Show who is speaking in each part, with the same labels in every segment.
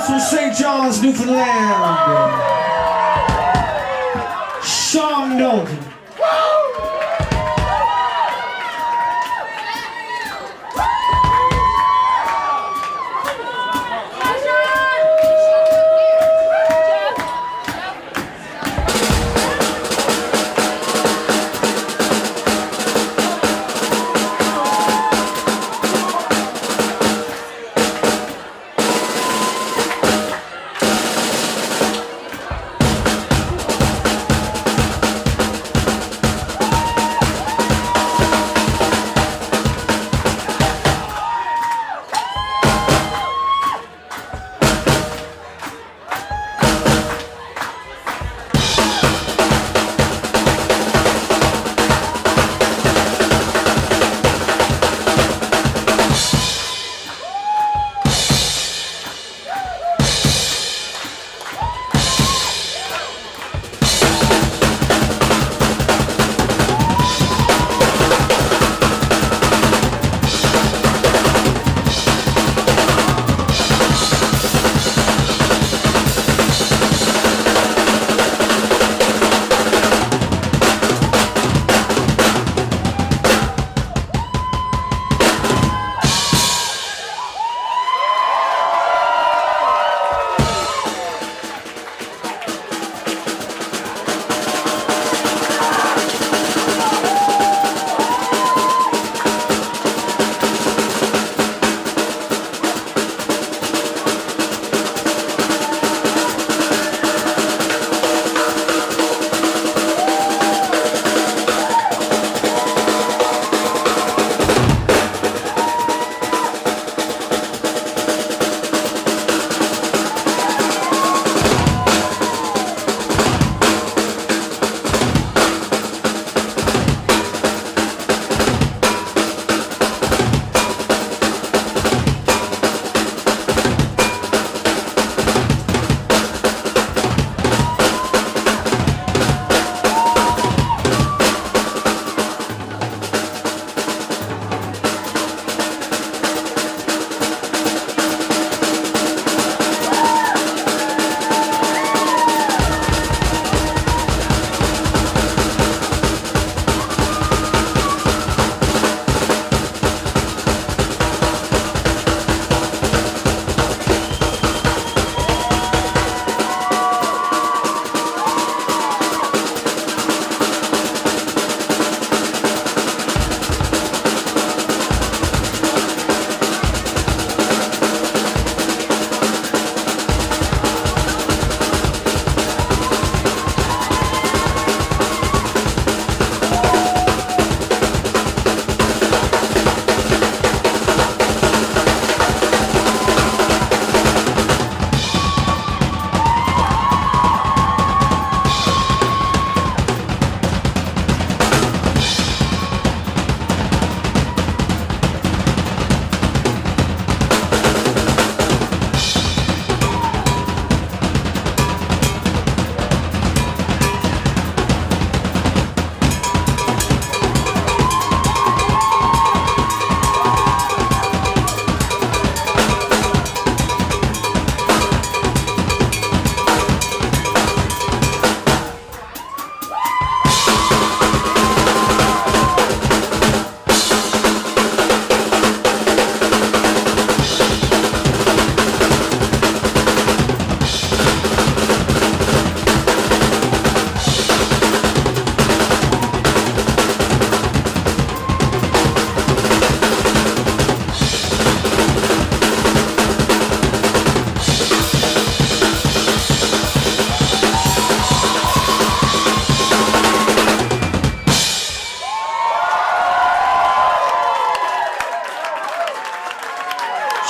Speaker 1: Across from St. John's, Newfoundland. Sean Dalton.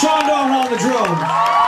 Speaker 1: Sean Dalton on the drum.